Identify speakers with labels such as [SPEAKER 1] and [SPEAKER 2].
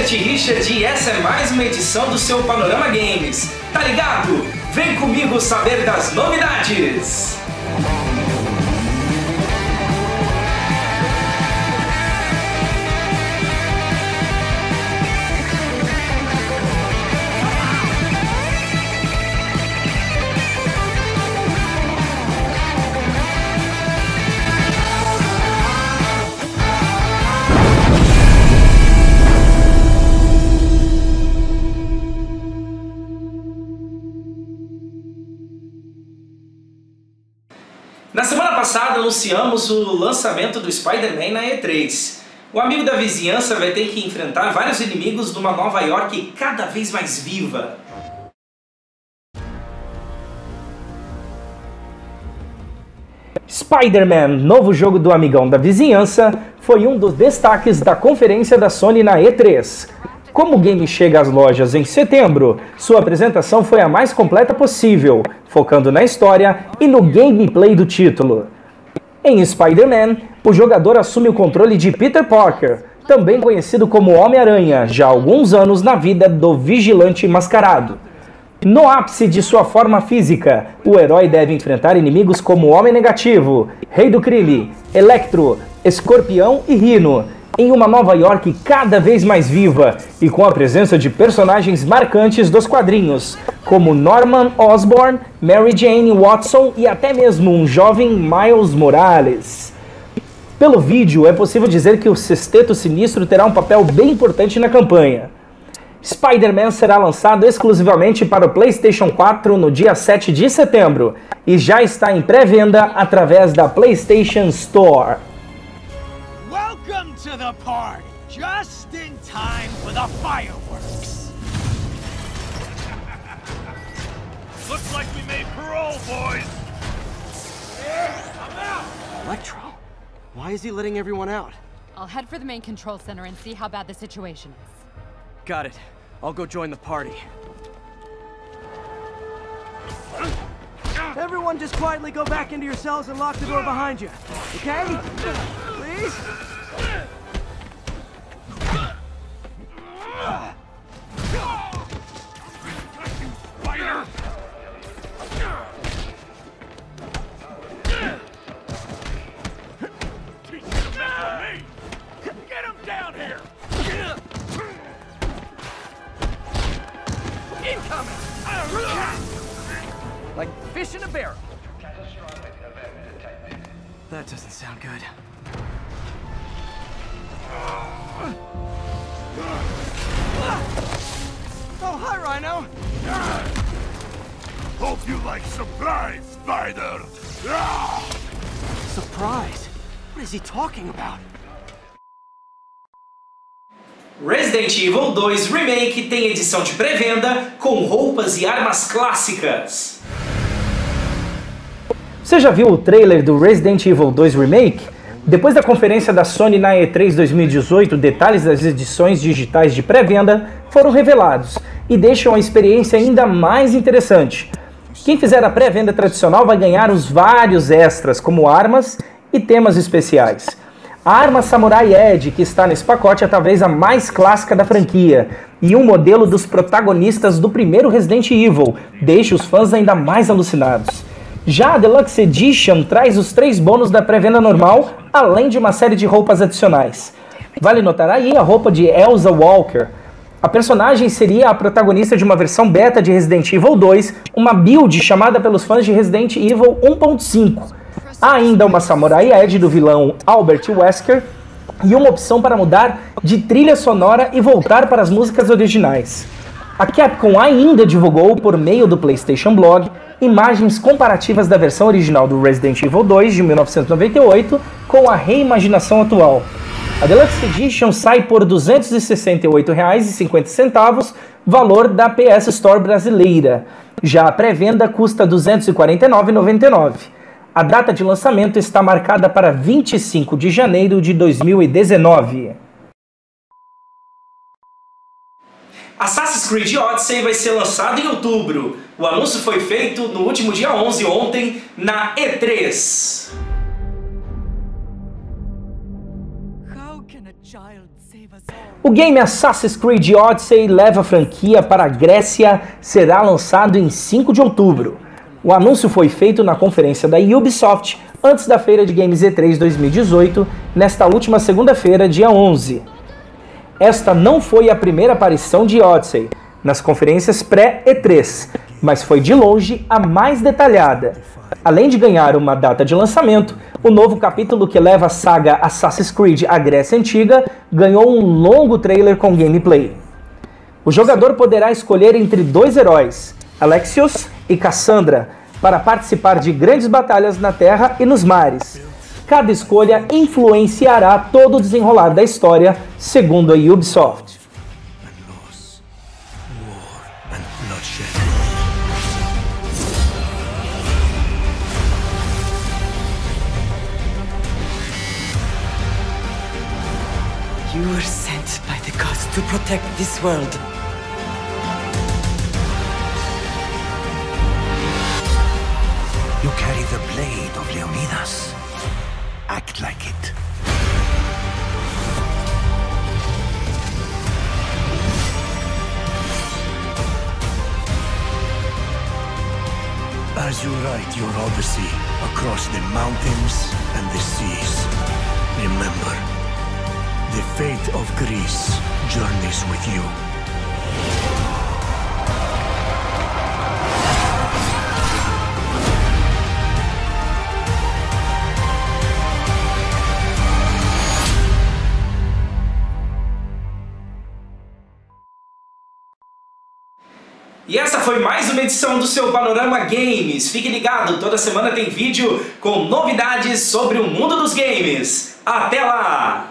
[SPEAKER 1] Herbert Richard e essa é mais uma edição do seu Panorama Games. Tá ligado? Vem comigo saber das novidades! Na semana passada anunciamos o lançamento do Spider-Man na E3. O amigo da vizinhança vai ter que enfrentar vários inimigos numa Nova York cada vez mais viva. Spider-Man, novo jogo do amigão da vizinhança, foi um dos destaques da conferência da Sony na E3. Como o game chega às lojas em setembro, sua apresentação foi a mais completa possível, focando na história e no gameplay do título. Em Spider-Man, o jogador assume o controle de Peter Parker, também conhecido como Homem-Aranha, já há alguns anos na vida do vigilante mascarado. No ápice de sua forma física, o herói deve enfrentar inimigos como Homem Negativo, Rei do Crime, Electro, Escorpião e Rino, em uma Nova York cada vez mais viva e com a presença de personagens marcantes dos quadrinhos, como Norman Osborn, Mary Jane Watson e até mesmo um jovem Miles Morales. Pelo vídeo, é possível dizer que o Sexteto Sinistro terá um papel bem importante na campanha. Spider-Man será lançado exclusivamente para o PlayStation 4 no dia 7 de setembro e já está em pré-venda através da PlayStation Store.
[SPEAKER 2] Welcome to the party, just in time for the fireworks.
[SPEAKER 3] Looks like we made parole, boys.
[SPEAKER 2] I'm out.
[SPEAKER 4] Electro? Why is he letting everyone out?
[SPEAKER 5] I'll head for the main control center and see how bad the situation is.
[SPEAKER 4] Got it. I'll go join the party. Everyone just quietly go back into your cells and lock the door behind you. Okay? Please? Like fish in a barrel. That doesn't sound good. Oh, hi, Rhino!
[SPEAKER 3] Hope you like surprise, Spider!
[SPEAKER 4] Surprise! What is he talking about?
[SPEAKER 1] Resident Evil 2 Remake tem edição de pré-venda com roupas e armas clássicas. Você já viu o trailer do Resident Evil 2 Remake? Depois da conferência da Sony na E3 2018, detalhes das edições digitais de pré-venda foram revelados e deixam a experiência ainda mais interessante. Quem fizer a pré-venda tradicional vai ganhar os vários extras, como armas e temas especiais. A arma Samurai Edge, que está nesse pacote, é talvez a mais clássica da franquia, e um modelo dos protagonistas do primeiro Resident Evil, deixa os fãs ainda mais alucinados. Já a Deluxe Edition traz os três bônus da pré-venda normal, além de uma série de roupas adicionais. Vale notar aí a roupa de Elsa Walker. A personagem seria a protagonista de uma versão beta de Resident Evil 2, uma build chamada pelos fãs de Resident Evil 1.5. Ainda uma Samurai Edge do vilão Albert Wesker e uma opção para mudar de trilha sonora e voltar para as músicas originais. A Capcom ainda divulgou, por meio do PlayStation Blog, imagens comparativas da versão original do Resident Evil 2 de 1998 com a reimaginação atual. A Deluxe Edition sai por R$ 268,50, valor da PS Store brasileira. Já a pré-venda custa R$ 249,99. A data de lançamento está marcada para 25 de janeiro de 2019. Assassin's Creed Odyssey vai ser lançado em outubro. O anúncio foi feito no último dia 11, ontem, na E3.
[SPEAKER 5] How can a child save
[SPEAKER 1] O game Assassin's Creed Odyssey leva a franquia para a Grécia, será lançado em 5 de outubro. O anúncio foi feito na conferência da Ubisoft antes da feira de games E3 2018, nesta última segunda-feira, dia 11. Esta não foi a primeira aparição de Odyssey nas conferências pré-E3, mas foi de longe a mais detalhada. Além de ganhar uma data de lançamento, o novo capítulo que leva a saga Assassin's Creed à Grécia Antiga ganhou um longo trailer com gameplay. O jogador poderá escolher entre dois heróis, Alexios e Cassandra, para participar de grandes batalhas na terra e nos mares. Cada escolha influenciará todo o desenrolar da história, segundo a Ubisoft.
[SPEAKER 6] You were sent by the gods to protect this world.
[SPEAKER 3] Blade of Leonidas. Act like it. As you write your odyssey across the mountains and the seas, remember, the fate of Greece journeys with you.
[SPEAKER 1] E essa foi mais uma edição do seu Panorama Games. Fique ligado, toda semana tem vídeo com novidades sobre o mundo dos games. Até lá!